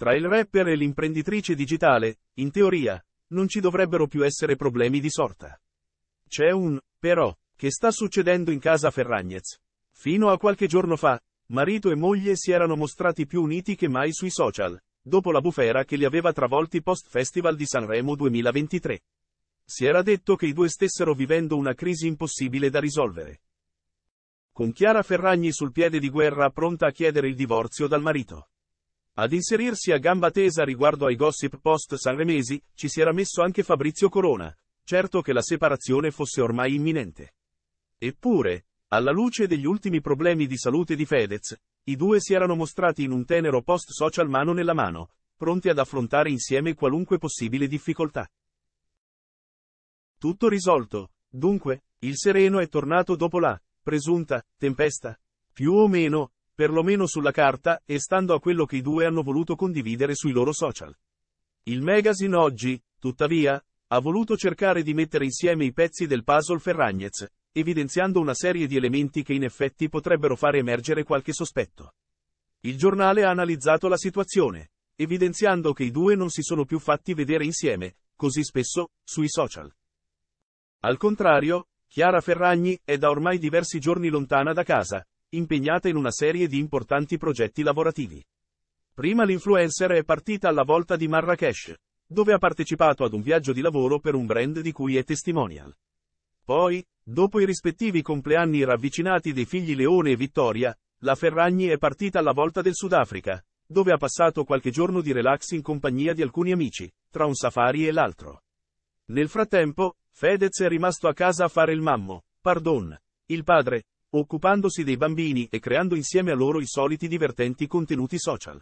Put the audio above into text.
Tra il rapper e l'imprenditrice digitale, in teoria, non ci dovrebbero più essere problemi di sorta. C'è un, però, che sta succedendo in casa Ferragnez. Fino a qualche giorno fa, marito e moglie si erano mostrati più uniti che mai sui social, dopo la bufera che li aveva travolti post-Festival di Sanremo 2023. Si era detto che i due stessero vivendo una crisi impossibile da risolvere. Con Chiara Ferragni sul piede di guerra pronta a chiedere il divorzio dal marito. Ad inserirsi a gamba tesa riguardo ai gossip post-sanremesi, ci si era messo anche Fabrizio Corona, certo che la separazione fosse ormai imminente. Eppure, alla luce degli ultimi problemi di salute di Fedez, i due si erano mostrati in un tenero post social mano nella mano, pronti ad affrontare insieme qualunque possibile difficoltà. Tutto risolto, dunque, il sereno è tornato dopo la presunta tempesta. Più o meno, perlomeno sulla carta, e stando a quello che i due hanno voluto condividere sui loro social. Il magazine oggi, tuttavia, ha voluto cercare di mettere insieme i pezzi del puzzle Ferragnez, evidenziando una serie di elementi che in effetti potrebbero fare emergere qualche sospetto. Il giornale ha analizzato la situazione, evidenziando che i due non si sono più fatti vedere insieme, così spesso, sui social. Al contrario, Chiara Ferragni è da ormai diversi giorni lontana da casa, impegnata in una serie di importanti progetti lavorativi. Prima l'influencer è partita alla volta di Marrakesh, dove ha partecipato ad un viaggio di lavoro per un brand di cui è testimonial. Poi, dopo i rispettivi compleanni ravvicinati dei figli Leone e Vittoria, la Ferragni è partita alla volta del Sudafrica, dove ha passato qualche giorno di relax in compagnia di alcuni amici, tra un safari e l'altro. Nel frattempo, Fedez è rimasto a casa a fare il mammo, pardon, il padre, occupandosi dei bambini e creando insieme a loro i soliti divertenti contenuti social.